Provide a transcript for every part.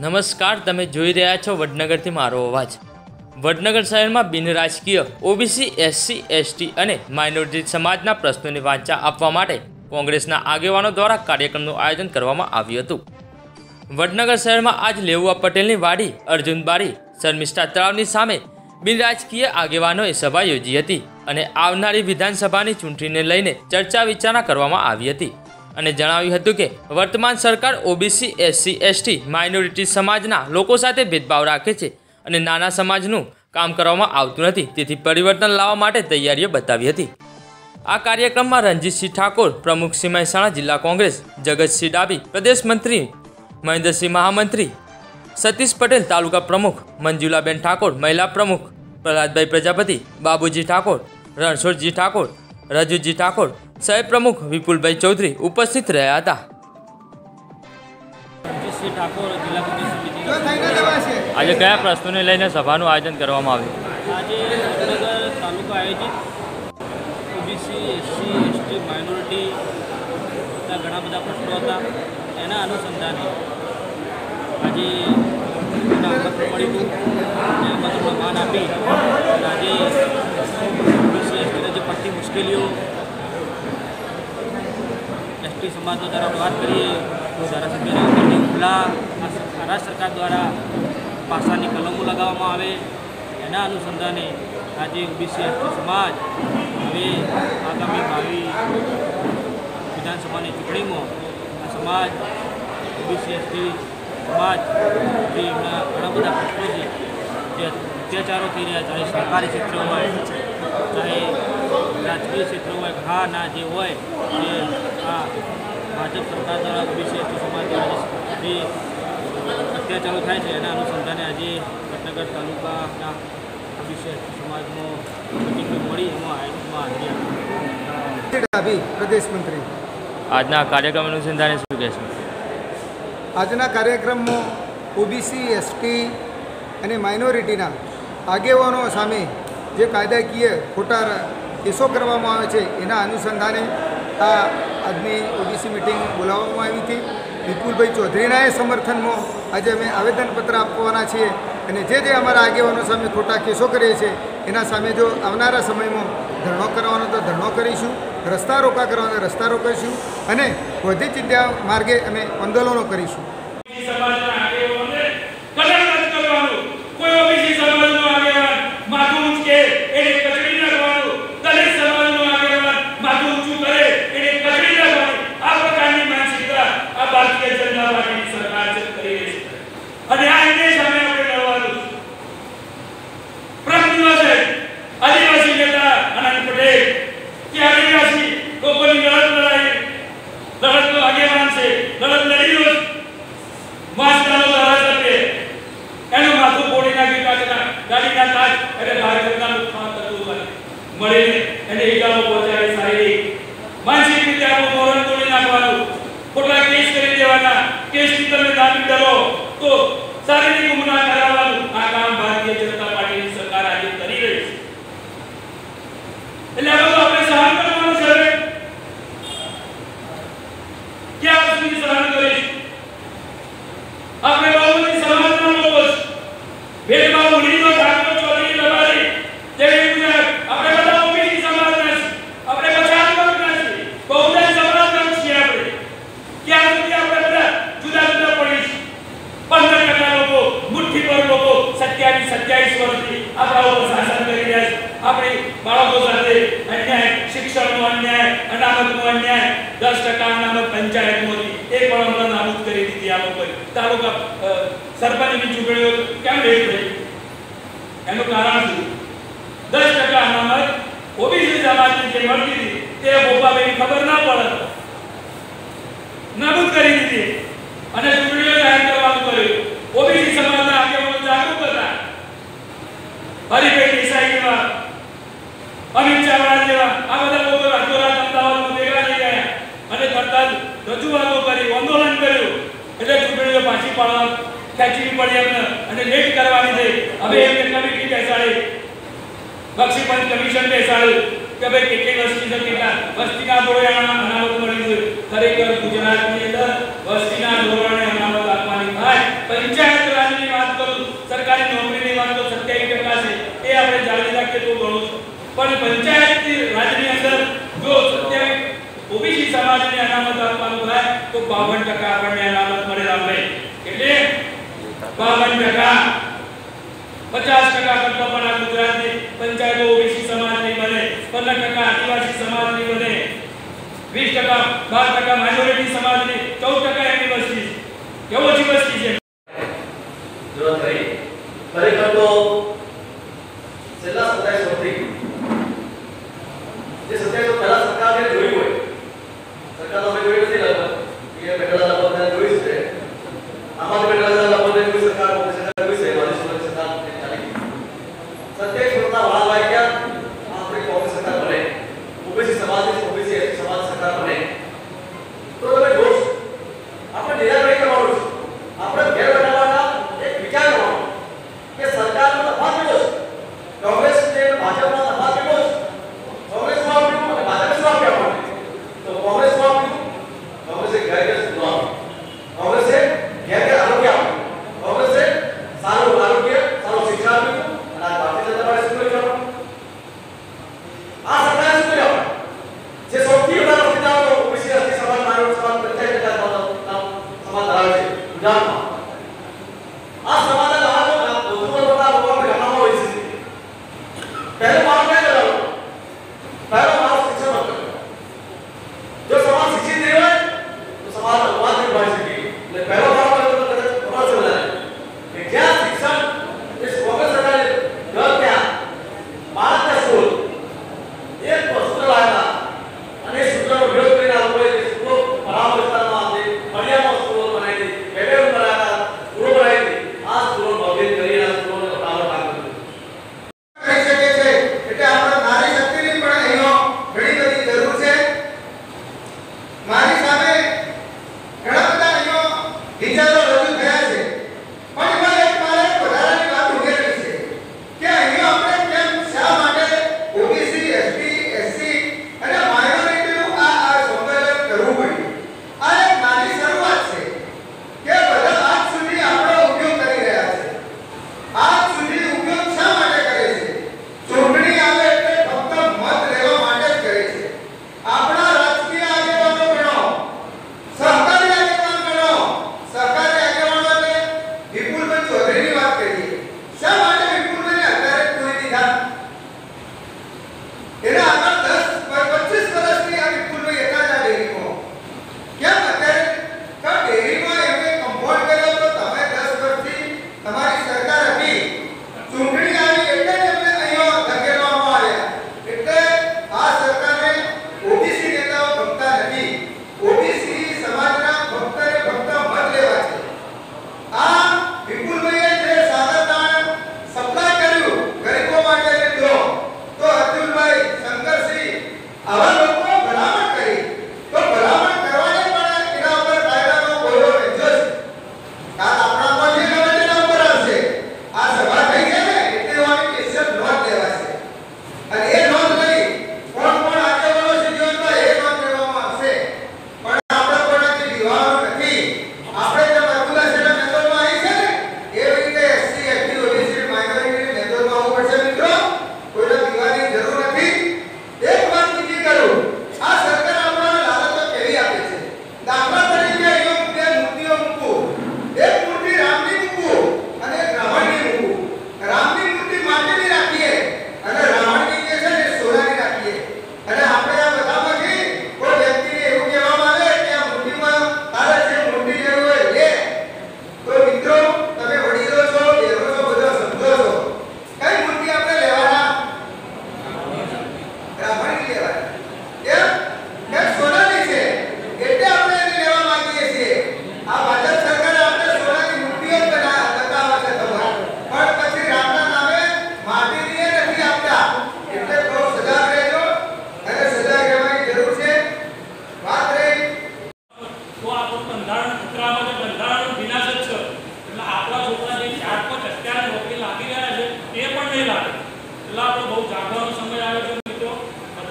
નમસ્કાર, તમે જોઈ રહ્યા છો વડનગરથી મારો અવાજ. વડનગર શહેરમાં બિનરાજકીય ઓબીસી, એસસી, એસટી અને માઇનોરિટી સમાજના પ્રશ્નોની વાંચા આપવા માટે કોંગ્રેસના આગેવાનો દ્વારા કાર્યક્રમનું આયોજન કરવામાં આવ્યું હતું. વડનગર શહેરમાં આજ લેવુઆ પટેલની વાડી, અર્જુન બારી, શર્મિષ્ઠા તળાવની સામે બિનરાજકીય આગેવાનોએ સભા યોજી હતી અને આવનારી વિધાનસભાની ચૂંટણીને લઈને ચર્ચા વિચારણા કરવામાં આવી હતી. અને જણાવ્યું હતું કે વર્તમાન સરકાર ઓબીસી, એસસી, એસટી, માઇનોરિટી સમાજના લોકો સાથે ભેદભાવ રાખે છે અને નાના સમાજનું કામ કરવામાં આવતું નથી. તેથી પરિવર્તન લાવવા માટે તૈયારીઓ બતાવી હતી. આ કાર્યક્રમમાં રણજીતસિંહ ઠાકોર, પ્રમુખ શ્રી મહેસાણા જિલ્લા કોંગ્રેસ, જગતસિંહ ડાબી પ્રદેશ મંત્રી, મહેન્દ્રસિંહ મહામંત્રી, સતીશ પટેલ, તાલુકા પ્રમુખ, મંજુલાબેન ઠાકોર, મહિલા પ્રમુખ, પ્રહલાદભાઈ પ્રજાપતિ, બાબુજી ઠાકોર, રણછોડજી ઠાકોર, રજુજી ઠાકોર સહ પ્રમુખ વિપુલભાઈ ચૌધરી ઉપસ્થિત રહ્યા હતા. આજે કયા પ્રશ્નોને લઈને સભાનું આયોજન કરવામાં આવ્યું? આજે વડનગર તાલુકા આયોજિત ઓબીસી એસસી એસટી માઇનોરિટીના ઘણા બધા પ્રશ્નો હતા. એના અનુસંધાને આજે એના આમંત્રણ મળ્યું હતું અને આમંત્રણમાં માન આપી અને આજે ઓબીસી એસટીને જે પડતી મુશ્કેલીઓ સમાજનો જરા વાત કરીએ તો ધારાસભ્યના ઉપરની હુમલા રાજ સરકાર દ્વારા પાસાની કલમો લગાવવામાં આવે. એના અનુસંધાને આજે ઓબીસી સમાજ હવે આગામી ભાવિ વિધાનસભાની ચૂંટણીમાં આ સમાજ, ઓબીસી એસટી સમાજ જે એમના ઘણા બધા પ્રશ્નો છે, જે અત્યાચારો થઈ રહ્યા ચાહે સરકારી ક્ષેત્ર હોય, ચાહે રાજકીય ક્ષેત્ર હોય ઘા ના, જે હોય, એ આ ભાજપ સરકાર દ્વારા ઓબીસી એસટી સમાજ દ્વારા અત્યાચારો થાય છે એના અનુસંધાને આજે વડનગર તાલુકાના ઓબીસી એસટી સમાજનો મિટિંગ મળી એમાં આયોજનમાં હાજરી આપી. પ્રદેશ મંત્રી. આજના કાર્યક્રમ અનુસંધાને શું કહેશો આજના કાર્યક્રમમાં ઓબીસી એસટી અને માઇનોરિટીના આગેવાનો સામે જે કાયદાકીય ખોટા કેસો કરવામાં આવે છે એના અનુસંધાને આ આજની ઓબીસી મિટિંગ બોલાવવામાં આવી હતી. વિપુલભાઈ ચૌધરીના એ સમર્થનમાં આજે અમે આવેદનપત્ર આપવાના છીએ અને જે જે અમારા આગેવાનો સામે ખોટા કેસો કરીએ છીએ, એના સામે જો આવનારા સમયમાં ધરણો કરવાનો તો ધરણો કરીશું, રસ્તા રોકા કરવાનો રસ્તા રોકાઈશું અને વધી ચિંતા માર્ગે અમે આંદોલનો કરીશું સમાજના આગેવાનોને કલમ નથી કરવાનું કોઈ ઓબીસી સમાજનો આગેવાન માથું ઊંચકે એને કચડી નાખવાનું દલિત સમાજનો આગેવાન માથું ઊંચું કરે એને કચડી નાખવાનું આ પ્રકારની માનસિકતા આ ભારતીય જનતા પાર્ટીની સરકાર છે કરી રહી છે અને આ એને સામે આપણે લડવાનું પ્રશ્ન છે આદિવાસી નેતા આનંદ પટેલ કે આદિવાસી લોકોની લડત લડાઈ લડતનો આગેવાન છે લડત લડી રહ્યો છે માસ્ટરનો ધારાસભ્ય એનું માથું ફોડી નાખી કાચના ગાડીના કાચ એટલે ભારતના નુકસાન થતું હોય મળીને એને ઈજાઓ પહોંચાડી શારીરિક આપણું મોરન તોડી નાખવાનું. ખોટા કેસ કરી દેવાના. કેસથી તમે દાબી ડરો તો શારીરિક ગુના કરાવવાનું આ કામ ભારતીય જનતા પાર્ટીની સરકાર આજે કરી રહી છે એટલે આ બધું આપણે સહન કરવાનું છે હવે. ક્યાં સુધી સહન કરીશું આપણે બહુમતી સમાજના લોકો છે. ભેદભાવ ઉડીનો ઠાકોર ચૌધરી રબારી જેવી મુજબ આપણે બધા ઓબીસી સમાજના છીએ. આપણે પછાત વર્ગના છીએ. બહુજન સમાજના છીએ આપણે. ક્યાં સુધી આપણે બધા જુદા જુદા પડીશું? પંદર ટકા લોકો મુઠ્ઠીભર લોકો સત્યાવીસ સત્યાવીસ વર્ષથી આપણા ઉપર શાસન કરી રહ્યા છે આપણી બાળકો સાથે અન્યાય શિક્ષણનો અન્યાય અનામતનો અન્યાય દસ ટકા અનામત પંચાયતમાંથી એ પણ હમણાં નાબૂદ કરી દીધી આ લોકોએ તાલુકા અ, સરપંચની ચૂંટણીઓ લેટ થઈ એનું કારણ શું? દસ જેવા આ બધા લોકો રાતોરાત અમદાવાદમાં ભેગા થઈ ગયા. અને તરત જ રજૂઆતો કરી, આંદોલન કર્યું. એટલે ચૂંટણીઓ પાછી પાડવા ખેંચવી પડી એમને અને લેટ કરવાની થઈ હવે એમને કમિટી બેસાડી? બક્ષી પંચ કમિશન બેસાડ્યું કે ભાઈ કેટલી વસ્તી છે, કેટલા? વસ્તીના ધોરણે અનામત મળી છે. ખરેખર ગુજરાતની અંદર વસ્તીના ધોરણે અનામત આપવાની થાય પંચાયત રાજની વાત કરું, સરકારી નોકરીની વાત તો સત્યાવીસ ટકા છે. એ આપણે જાણી રાખીએ તો ઘણું પણ પંચાયત રાજની અંદર જો સત્યાવીસ ઓબીસી સમાજને અનામત આપવાનું થાય તો બાવન ટકા આપણને અનામત મળેલા હોય. એટલે પચાસ ટકા કરતા પણ આ ગુજરાતની પંચાયતો ઓબીસી સમાજની બને પંદર ટકા આદિવાસી સમાજની બને વીસ ટકા બાર ટકા માઇનોરિટી સમાજની ચૌદ ટકા એમની વસ્તી કેવો જ છે? ખરેખર તો છેલ્લા સત્યાવીસ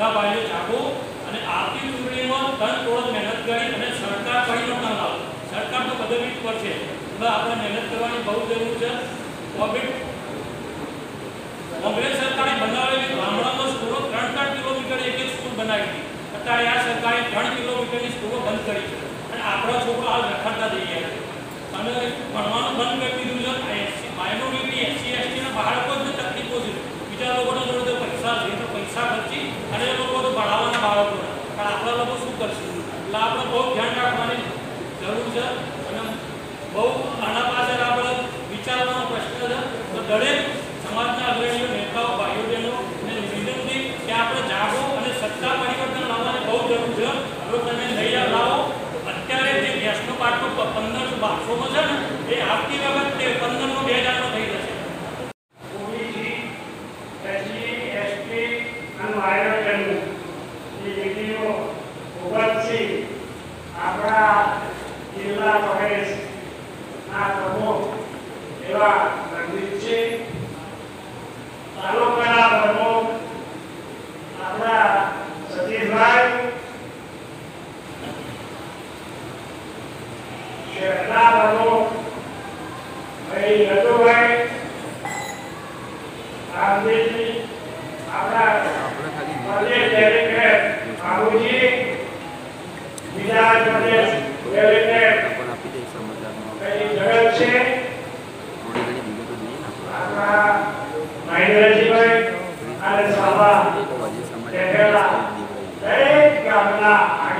બધા ભાઈઓ જાગો અને આવતી ચૂંટણીમાં તન તોડ મહેનત કરી અને સરકાર કઈ ન લાવો સરકાર તો પદવી પર છે. આપણે મહેનત કરવાની બહુ જરૂર છે. કોવિડ કોંગ્રેસ સરકારે બનાવેલી ગામડામાં સ્કૂલો ત્રણ ત્રણ કિલોમીટર એક એક સ્કૂલ બનાવી હતી. અત્યારે આ સરકારે ત્રણ કિલોમીટરની સ્કૂલો બંધ કરી છે. અને આપણો છોકરો હાલ રખાતા જઈ ગયા છે. અને ભણવાનું બંધ કરી દીધું છે. માઇનોરિટી એસસી અંદર અને બહુ આડા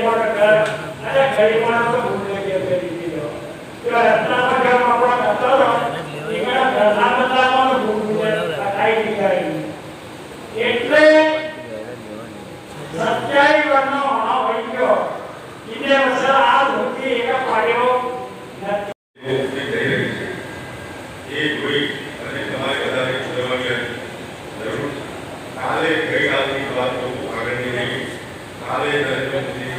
ગરીબોને એ જોઈ અને તમારે કદાચ જરૂર કાલે ગઈકાલની વાત તો આગળની કાલે નરેન્દ્ર મોદી